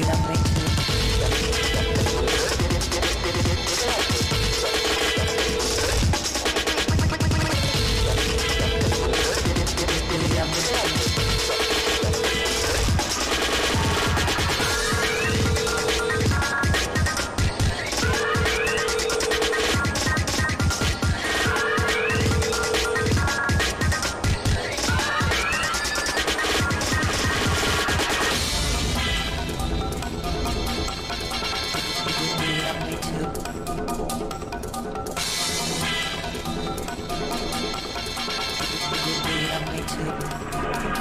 Navidad sleep.